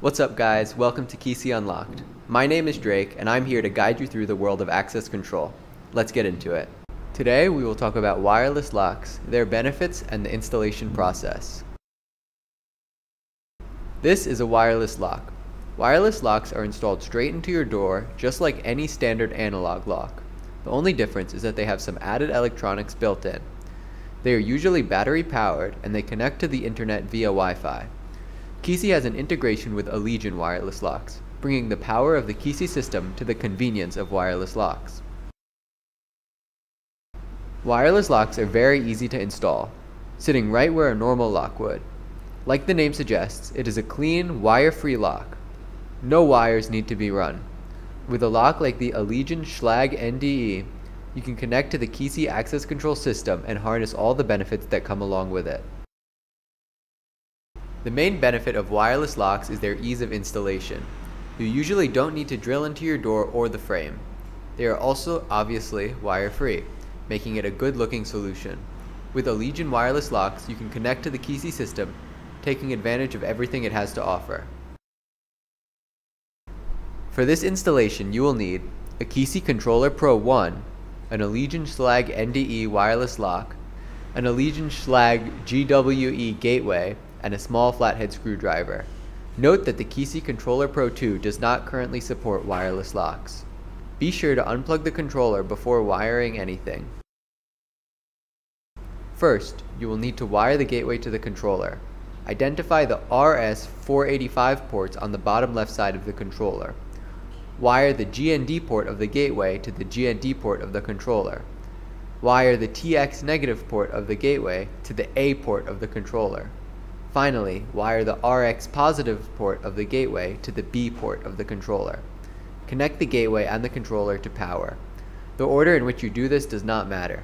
What's up guys, welcome to Kisi Unlocked. My name is Drake and I'm here to guide you through the world of access control. Let's get into it. Today we will talk about wireless locks, their benefits, and the installation process. This is a wireless lock. Wireless locks are installed straight into your door just like any standard analog lock. The only difference is that they have some added electronics built in. They are usually battery powered and they connect to the internet via Wi-Fi. Kisi has an integration with Allegion wireless locks, bringing the power of the Kisi system to the convenience of wireless locks. Wireless locks are very easy to install, sitting right where a normal lock would. Like the name suggests, it is a clean, wire-free lock. No wires need to be run. With a lock like the Allegion Schlage NDE, you can connect to the Kisi access control system and harness all the benefits that come along with it. The main benefit of wireless locks is their ease of installation. You usually don't need to drill into your door or the frame. They are also obviously wire-free, making it a good looking solution. With Allegion wireless locks, you can connect to the Kisi system, taking advantage of everything it has to offer. For this installation, you will need a Kisi Controller Pro 1, an Allegion Schlage NDE wireless lock, an Allegion Schlage GWE gateway, and a small flathead screwdriver. Note that the Kisi Controller Pro 2 does not currently support wireless locks. Be sure to unplug the controller before wiring anything. First, you will need to wire the gateway to the controller. Identify the RS485 ports on the bottom left side of the controller. Wire the GND port of the gateway to the GND port of the controller. Wire the TX negative port of the gateway to the A port of the controller. Finally, wire the RX positive port of the gateway to the B port of the controller. Connect the gateway and the controller to power. The order in which you do this does not matter.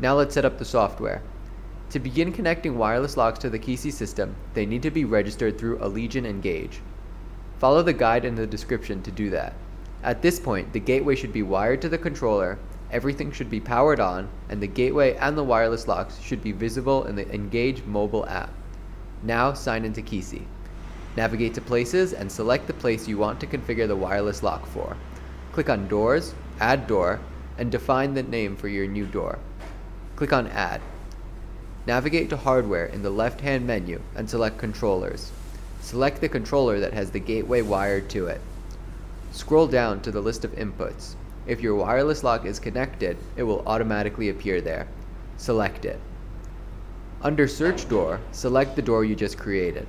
Now let's set up the software. To begin connecting wireless locks to the Kisi system, they need to be registered through Allegion Engage. Follow the guide in the description to do that. At this point, the gateway should be wired to the controller, everything should be powered on, and the gateway and the wireless locks should be visible in the Engage mobile app. Now sign into Kisi. Navigate to Places and select the place you want to configure the wireless lock for. Click on Doors, Add Door, and define the name for your new door. Click on Add. Navigate to Hardware in the left-hand menu and select Controllers. Select the controller that has the gateway wired to it. Scroll down to the list of inputs. If your wireless lock is connected, it will automatically appear there. Select it. Under Search Door, select the door you just created.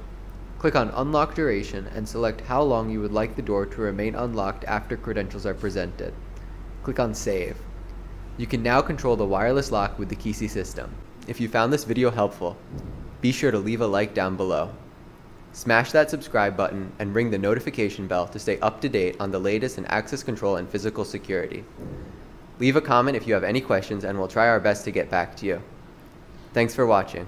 Click on Unlock Duration and select how long you would like the door to remain unlocked after credentials are presented. Click on Save. You can now control the wireless lock with the Kisi system. If you found this video helpful, be sure to leave a like down below. Smash that subscribe button and ring the notification bell to stay up to date on the latest in access control and physical security. Leave a comment if you have any questions and we'll try our best to get back to you. Thanks for watching.